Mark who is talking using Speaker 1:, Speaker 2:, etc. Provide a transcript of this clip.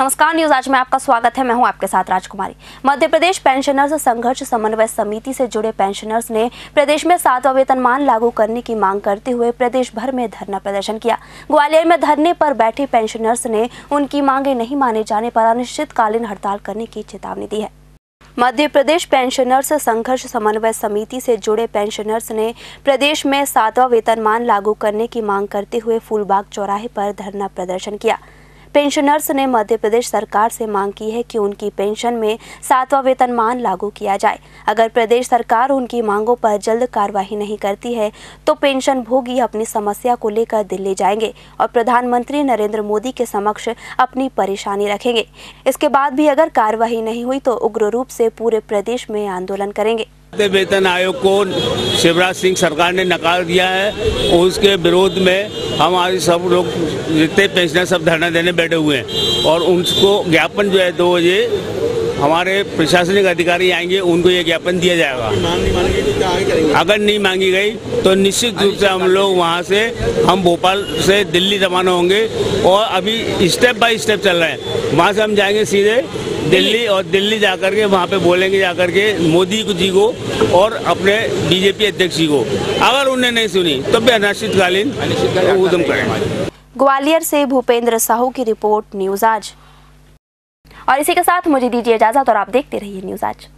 Speaker 1: नमस्कार, न्यूज़ आज में आपका स्वागत है। मैं हूँ आपके साथ राजकुमारी। मध्य प्रदेश पेंशनर्स संघर्ष समन्वय समिति से जुड़े पेंशनर्स ने प्रदेश में सातवां वेतनमान लागू करने की मांग करते हुए प्रदेश भर में धरना प्रदर्शन किया। ग्वालियर में धरने पर बैठे पेंशनर्स ने उनकी मांगे नहीं माने जाने पर अनिश्चितकालीन हड़ताल करने की चेतावनी दी है। मध्य प्रदेश पेंशनर्स संघर्ष समन्वय समिति से जुड़े पेंशनर्स ने प्रदेश में सातवां वेतनमान लागू करने की मांग करते हुए फूलबाग चौराहे पर धरना प्रदर्शन किया। पेंशनर्स ने मध्य प्रदेश सरकार से मांग की है कि उनकी पेंशन में सातवां वेतनमान लागू किया जाए। अगर प्रदेश सरकार उनकी मांगों पर जल्द कार्यवाही नहीं करती है तो पेंशन भोगी अपनी समस्या को लेकर दिल्ली जाएँगे और प्रधानमंत्री नरेंद्र मोदी के समक्ष अपनी परेशानी रखेंगे। इसके बाद भी अगर कार्यवाही नहीं हुई तो उग्र रूप से पूरे प्रदेश में आंदोलन करेंगे।
Speaker 2: वेतन आयोग को शिवराज सिंह सरकार ने नकार दिया है। उसके विरोध में हम आज सब लोग जितने पेंशनर, सब धरना देने बैठे हुए हैं। और उनको ज्ञापन जो है दो बजे हमारे प्रशासनिक अधिकारी आएँगे उनको ये ज्ञापन दिया जाएगा। तो अगर नहीं मांगी गई तो निश्चित रूप से हम लोग वहाँ से हम भोपाल से दिल्ली रवाना होंगे और अभी स्टेप बाय स्टेप चल रहे हैं। वहाँ से हम जाएँगे सीधे दिल्ली और दिल्ली जाकर के वहाँ पे बोलेंगे जाकर के मोदी जी को और अपने बीजेपी अध्यक्ष जी को। अगर उन्हें नहीं सुनी तो भी अनिश्चितकालीन उदम करेंगे।
Speaker 1: ग्वालियर से भूपेंद्र साहू की रिपोर्ट न्यूज़ आज। और इसी के साथ मुझे दीजिए इजाज़त और आप देखते रहिए न्यूज़ आज।